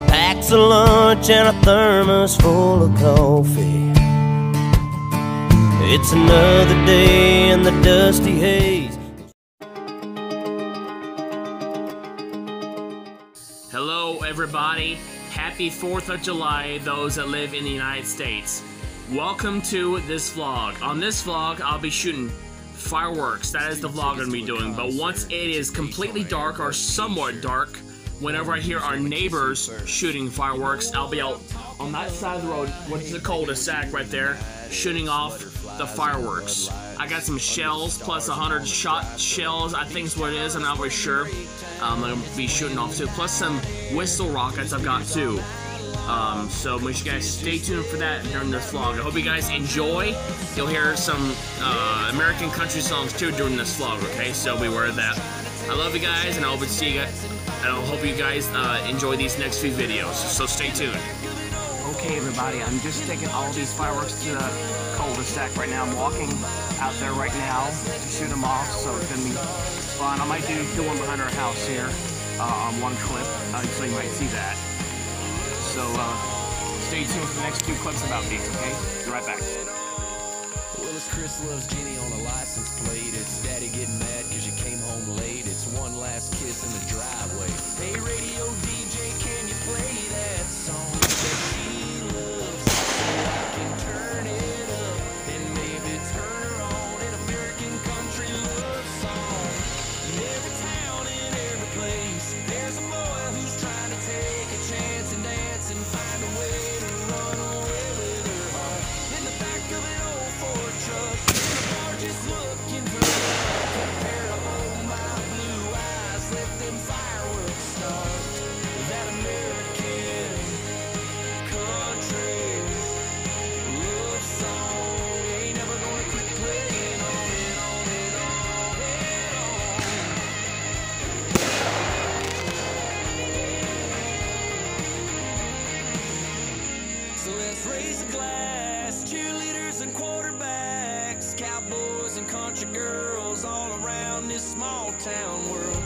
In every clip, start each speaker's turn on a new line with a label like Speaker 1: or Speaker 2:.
Speaker 1: Packs of lunch and a thermos full of coffee. It's another day in the dusty haze.
Speaker 2: Hello, everybody. Happy 4th of July, those that live in the United States. Welcome to this vlog. On this vlog, I'll be shooting fireworks. That is the vlog I'm going to be doing. But once it is completely dark or somewhat dark, whenever I hear our neighbors shooting fireworks, I'll be out on that side of the road, which is a cul-de-sac right there, shooting off the fireworks. I got some shells plus 100 shot shells, I think is what it is, I'm not really sure. Um, I'm going to be shooting off too, plus some whistle rockets I've got too. Um, so make sure you guys stay tuned for that during this vlog. I hope you guys enjoy. You'll hear some uh, American country songs too during this vlog, okay? So beware of that. I love you guys, and I hope to see you guys, I hope you guys uh, enjoy these next few videos. So stay tuned. Okay, everybody, I'm just taking all these fireworks to the cul-de-sac right now. I'm walking out there right now to shoot them off, so it's gonna be fun. I might do the one behind our house here uh, on one clip, uh, so you might see that. So uh, stay tuned for the next few clips about these, okay? Be right back.
Speaker 3: Well, Chris loves Jenny on a license plate. It's Daddy getting mad because you came home late. It's one last kiss in the driveway. Hey, radio DJ, can you play that song glass. Cheerleaders and quarterbacks, cowboys and country girls all around this small town world.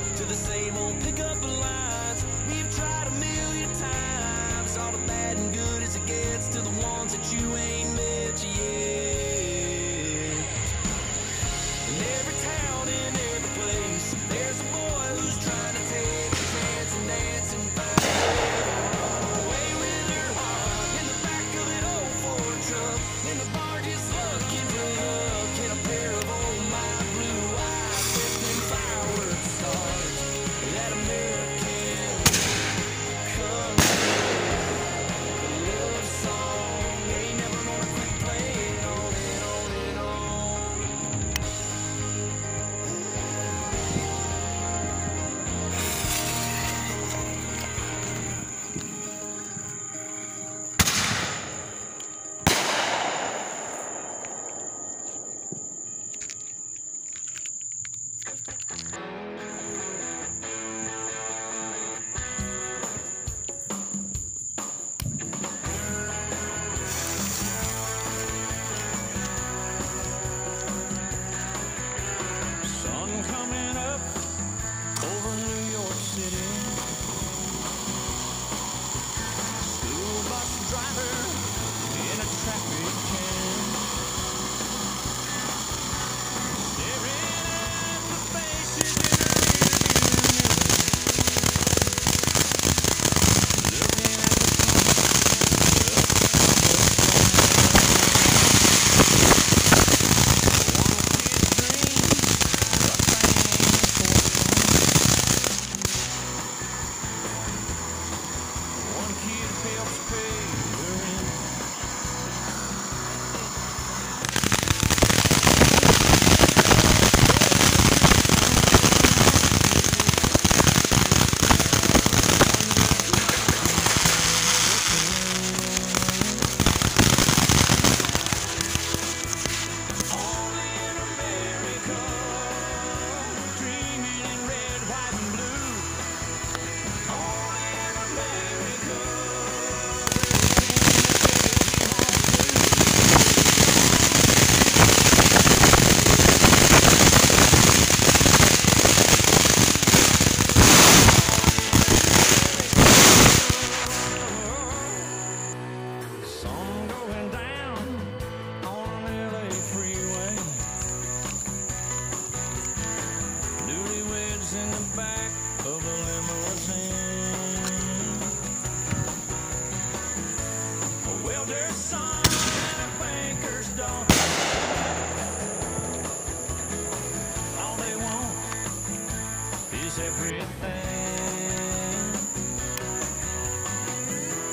Speaker 3: everything.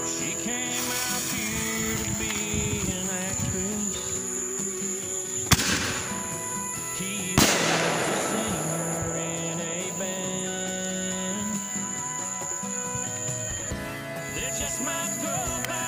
Speaker 3: She came out here to be an actress. He was a singer in a band. They just might go.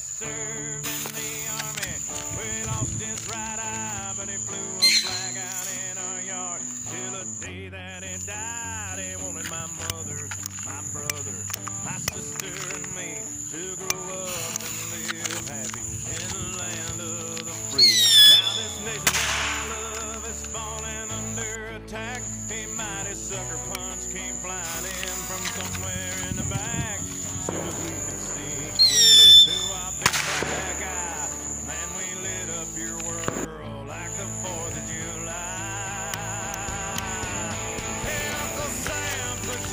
Speaker 3: serving the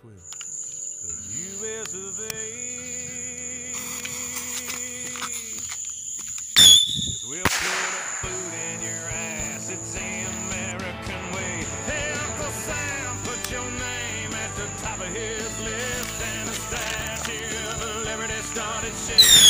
Speaker 3: Swift. The U.S. of A. Cause we'll put a boot in your ass. It's the American way. Uncle Sam, put your name at the top of his list. And the statue of liberty started shaking.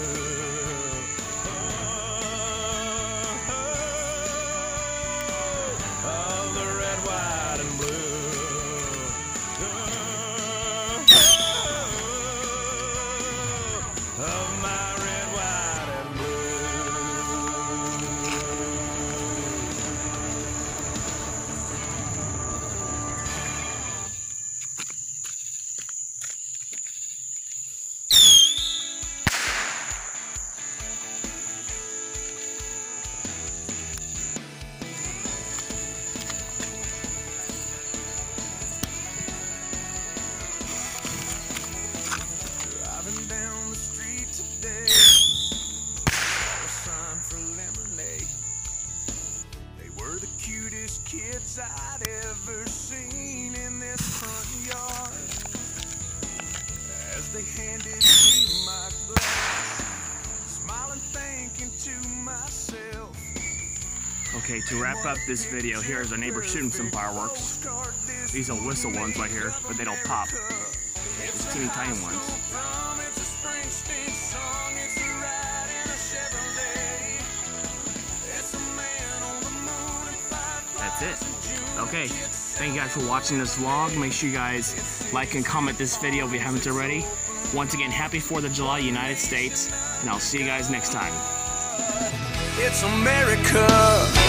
Speaker 3: Okay, to wrap up this video, here's our neighbor shooting some fireworks. These are whistle ones right here, but they don't pop. It's teeny tiny ones. That's it. Okay, thank you guys for watching this vlog. Make sure you guys like and comment this video if you haven't already. Once again, happy 4th of July, United States, and I'll see you guys next time.
Speaker 4: It's America.